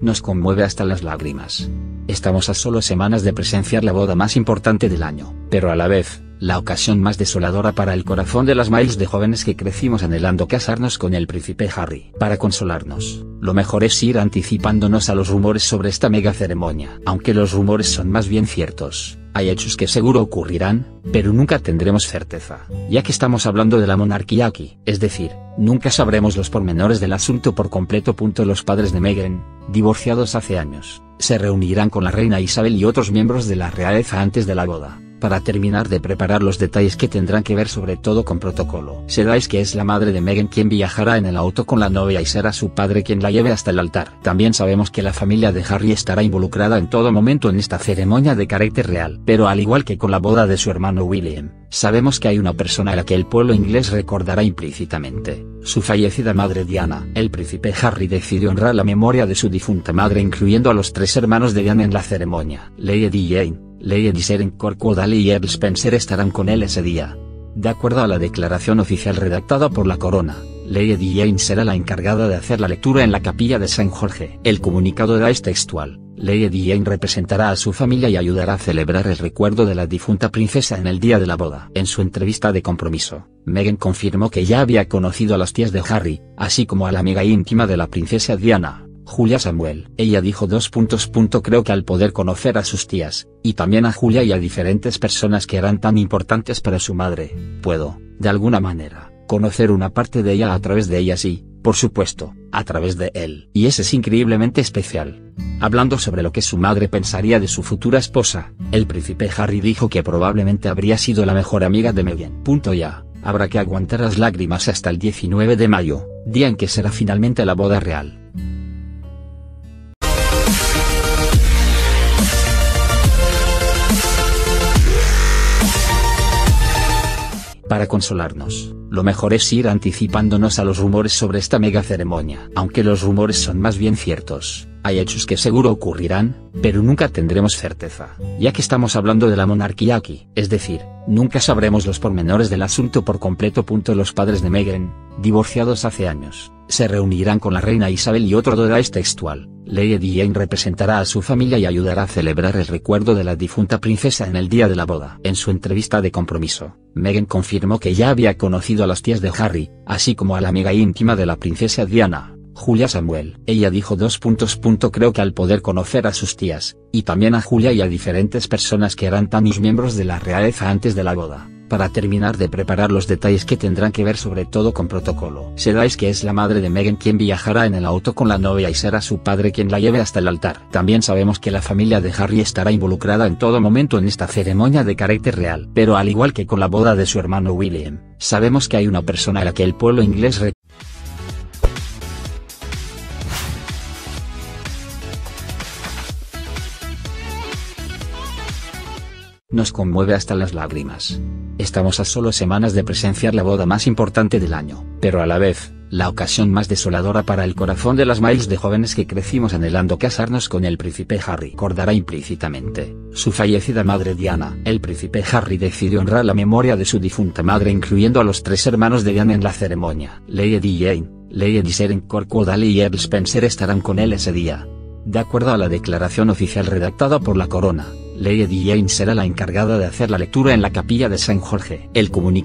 Nos conmueve hasta las lágrimas. Estamos a solo semanas de presenciar la boda más importante del año, pero a la vez, la ocasión más desoladora para el corazón de las miles de jóvenes que crecimos anhelando casarnos con el príncipe Harry. Para consolarnos, lo mejor es ir anticipándonos a los rumores sobre esta mega ceremonia. Aunque los rumores son más bien ciertos, hay hechos que seguro ocurrirán, pero nunca tendremos certeza, ya que estamos hablando de la monarquía aquí, es decir, nunca sabremos los pormenores del asunto por completo. Los padres de Meghan, divorciados hace años, se reunirán con la reina Isabel y otros miembros de la realeza antes de la boda para terminar de preparar los detalles que tendrán que ver sobre todo con protocolo. Sedáis que es la madre de Meghan quien viajará en el auto con la novia y será su padre quien la lleve hasta el altar. También sabemos que la familia de Harry estará involucrada en todo momento en esta ceremonia de carácter real. Pero al igual que con la boda de su hermano William, sabemos que hay una persona a la que el pueblo inglés recordará implícitamente, su fallecida madre Diana. El príncipe Harry decidió honrar la memoria de su difunta madre incluyendo a los tres hermanos de Diana en la ceremonia. Lady Jane, Lady Sharon Cornwall y Earl Spencer estarán con él ese día. De acuerdo a la declaración oficial redactada por la corona, Lady Jane será la encargada de hacer la lectura en la capilla de San Jorge. El comunicado de es textual. Lady Jane representará a su familia y ayudará a celebrar el recuerdo de la difunta princesa en el día de la boda. En su entrevista de compromiso, Meghan confirmó que ya había conocido a las tías de Harry, así como a la amiga íntima de la princesa Diana, Julia Samuel. Ella dijo dos puntos. Creo que al poder conocer a sus tías, y también a Julia y a diferentes personas que eran tan importantes para su madre, puedo, de alguna manera, conocer una parte de ella a través de ellas y, por supuesto, a través de él. Y ese es increíblemente especial. Hablando sobre lo que su madre pensaría de su futura esposa, el príncipe Harry dijo que probablemente habría sido la mejor amiga de Meghan. Punto ya, habrá que aguantar las lágrimas hasta el 19 de mayo, día en que será finalmente la boda real. Para consolarnos, lo mejor es ir anticipándonos a los rumores sobre esta mega ceremonia. Aunque los rumores son más bien ciertos, hay hechos que seguro ocurrirán, pero nunca tendremos certeza, ya que estamos hablando de la monarquía aquí, es decir, nunca sabremos los pormenores del asunto por completo. Los padres de Meghan, divorciados hace años, se reunirán con la reina Isabel y otro es textual. Lady Jane representará a su familia y ayudará a celebrar el recuerdo de la difunta princesa en el día de la boda. En su entrevista de compromiso, Meghan confirmó que ya había conocido a las tías de Harry, así como a la amiga íntima de la princesa Diana, Julia Samuel. Ella dijo dos puntos. Creo que al poder conocer a sus tías, y también a Julia y a diferentes personas que eran también miembros de la realeza antes de la boda, para terminar de preparar los detalles que tendrán que ver sobre todo con protocolo. Sedáis que es la madre de Meghan quien viajará en el auto con la novia y será su padre quien la lleve hasta el altar. También sabemos que la familia de Harry estará involucrada en todo momento en esta ceremonia de carácter real. Pero al igual que con la boda de su hermano William, sabemos que hay una persona a la que el pueblo inglés Nos conmueve hasta las lágrimas. Estamos a solo semanas de presenciar la boda más importante del año, pero a la vez, la ocasión más desoladora para el corazón de las miles de jóvenes que crecimos anhelando casarnos con el príncipe Harry. Recordará implícitamente, su fallecida madre Diana. El príncipe Harry decidió honrar la memoria de su difunta madre incluyendo a los tres hermanos de Diana en la ceremonia. Lady Jane, Lady Sharon Cornwall y Earl Spencer estarán con él ese día. De acuerdo a la declaración oficial redactada por la corona, Lady Jane será la encargada de hacer la lectura en la capilla de San Jorge. El comunicado